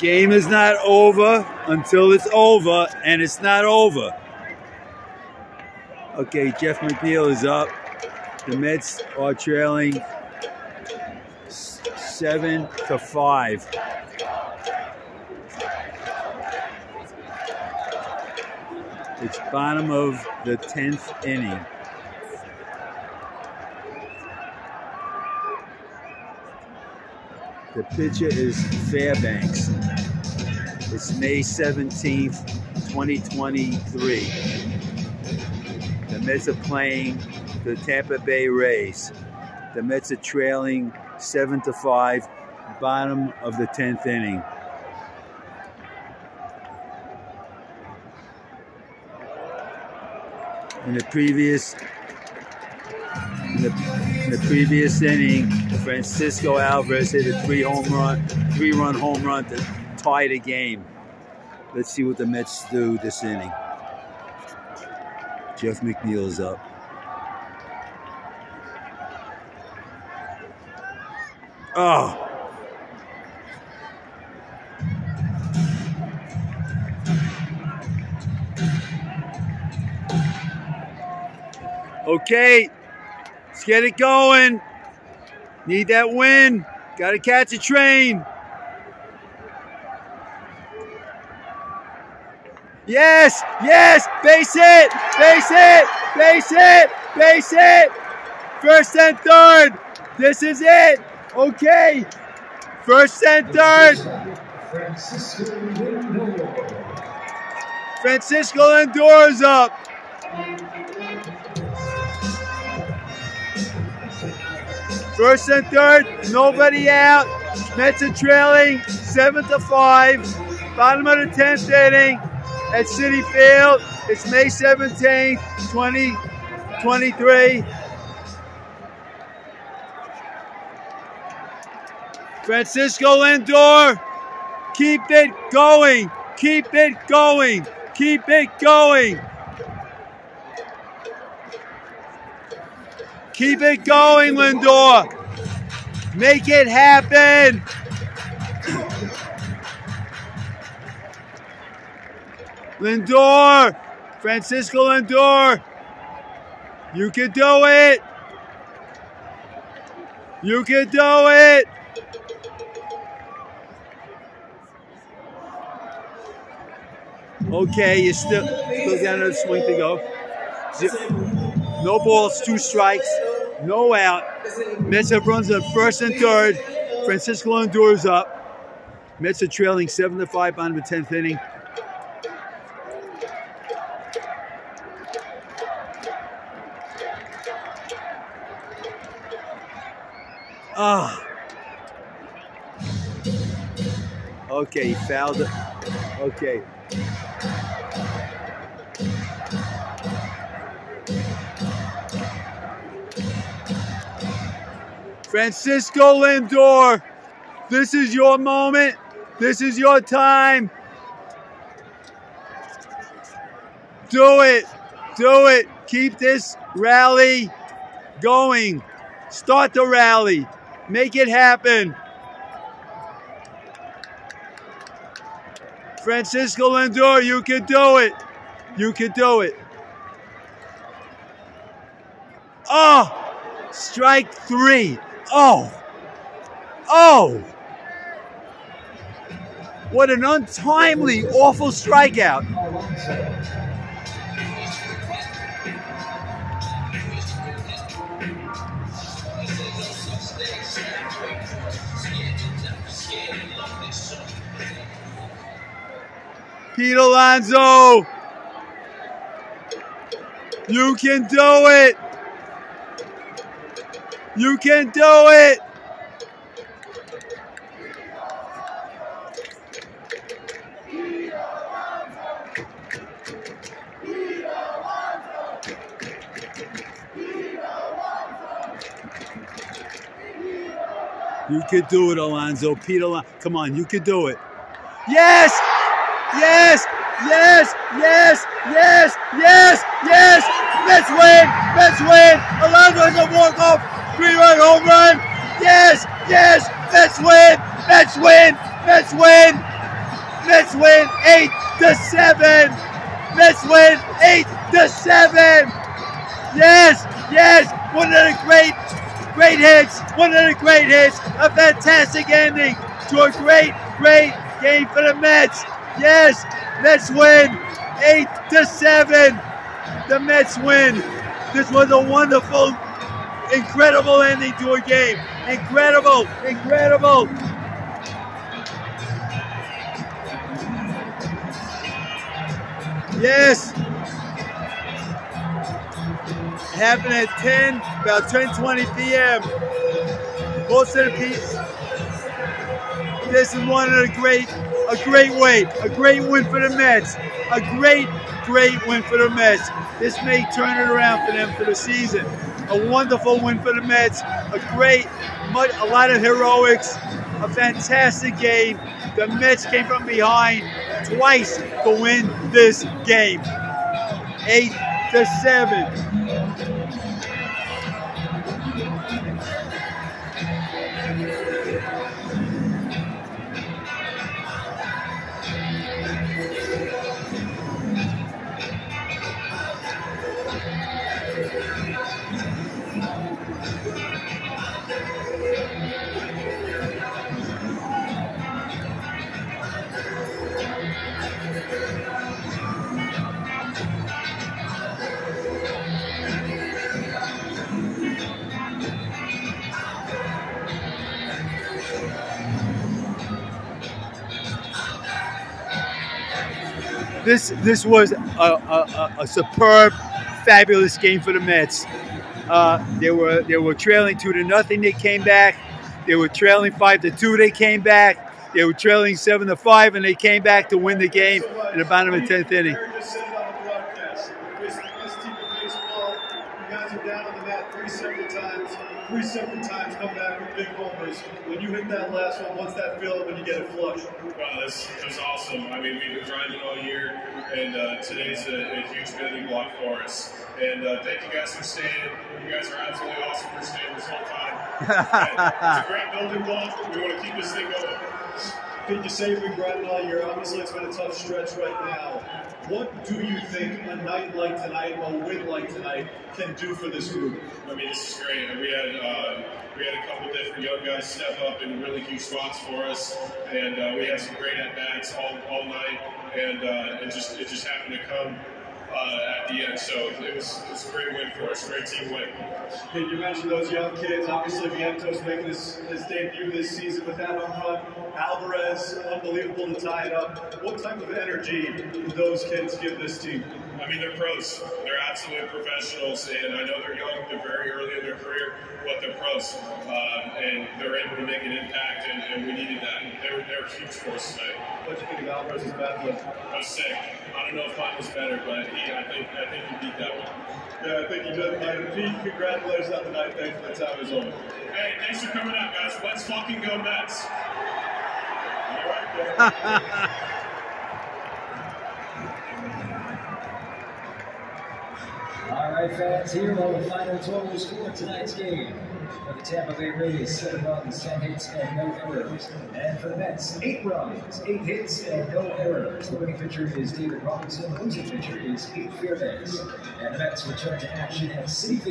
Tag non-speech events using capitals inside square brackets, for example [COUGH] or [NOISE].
Game is not over until it's over, and it's not over. Okay, Jeff McNeil is up. The Mets are trailing seven to five. It's bottom of the 10th inning. The pitcher is Fairbanks. It's May 17th, 2023. The Mets are playing the Tampa Bay Rays. The Mets are trailing 7 to 5, bottom of the 10th inning. In the previous in the, in the previous inning, Francisco Alvarez hit a three home run, three run home run to tie the game. Let's see what the Mets do this inning. Jeff McNeil is up. Oh. Okay, let's get it going. Need that win. Got to catch a train. Yes, yes, base it, base it, base it, base hit. First and third. This is it. Okay. First and third. Francisco Lindor's up. First and third, nobody out. Mets are trailing seven to five. Bottom of the tenth inning at Citi Field. It's May 17th, 2023. Francisco Lindor, keep it going, keep it going, keep it going. Keep it going, Lindor. Make it happen. Lindor, Francisco Lindor, you can do it. You can do it. Okay, you still still got another swing to go. No balls, two strikes, no out. Mets runs on first and third. Francisco Lindor's up. Mets are trailing seven to five on the tenth inning. Ah. Okay, he fouled it. Okay. Francisco Lindor, this is your moment. This is your time. Do it. Do it. Keep this rally going. Start the rally. Make it happen. Francisco Lindor, you can do it. You can do it. Oh, strike three. Oh, oh. What an untimely, awful strikeout. Pete Alonso. You can do it. You can do it. You could do it, Alonso. Pete Alonso. Come on, you could do it. Yes! Yes! Yes! Yes! Yes! Yes! Yes! Mets win! Mets win! Alonso has a walk-off three-run home run! Yes! Yes! Mets win! Mets win! Mets win! Mets win eight to seven. Mets win eight to seven. Yes, yes. One of the great, great hits. One of the great hits. A fantastic ending to a great, great game for the Mets. Yes, Mets win eight to seven. The Mets win. This was a wonderful, incredible ending to a game. Incredible, incredible. Yes. It happened at 10, about 10:20 p.m. Most of the people. This is one of the great, a great way, a great win for the Mets. A great, great win for the Mets. This may turn it around for them for the season. A wonderful win for the Mets. A great, a lot of heroics. A fantastic game. The Mets came from behind twice to win this game. Eight to seven. This this was a, a, a, superb, fabulous game for the Mets. Uh, they were they were trailing two to nothing. They came back. They were trailing five to two. They came back. They were trailing seven to five, and they came back to win the game in the bottom of the tenth inning. three separate times come back with big homers. When you hit that last one, what's that feel when you get it flush? Wow, this was awesome. I mean, we've been grinding all year, and uh, today's a, a, huge building block for us. And uh, thank you guys for staying. You guys are absolutely awesome for staying this whole time. [LAUGHS] it's a great building block. We want to keep this thing going. Could you say all year? Obviously, it's been a tough stretch right now. What do you think a night like tonight, a win like tonight, can do for this group? I mean, this is great. We had uh, we had a couple different young guys step up in really huge spots for us, and uh, we had some great at bats all, all night, and uh, it just it just happened to come uh, at the end. So it was, it was a great win for us, great team win. Hey, you mentioned those young kids. Obviously, Vientos making his, his debut this season with that home run. Alvarez, unbelievable to tie it up. What type of energy do those kids give this team? I mean, they're pros. They're absolute professionals, and I know they're young. They're very early in their career, but they're pros, uh, and they're able to make an impact, and, and we needed that. They were, they were huge for us tonight. What do you think of Alvarez's bat flip? I was sick. I don't know if mine was better, but he, I think I think he beat that one. Yeah, I think he did. Mike, Pete, congratulations on the night. Thanks for the time as always. Hey, thanks for coming out, guys. Let's fucking go Mets. All right, [LAUGHS] All right, fans, here are the final totals for tonight's game. For the Tampa Bay Rays, seven runs, ten hits, and no errors. And for the Mets, eight runs, eight hits, and no errors. The winning pitcher is David Robertson. The losing pitcher is Pete Fairbanks. And the Mets return to action at Citi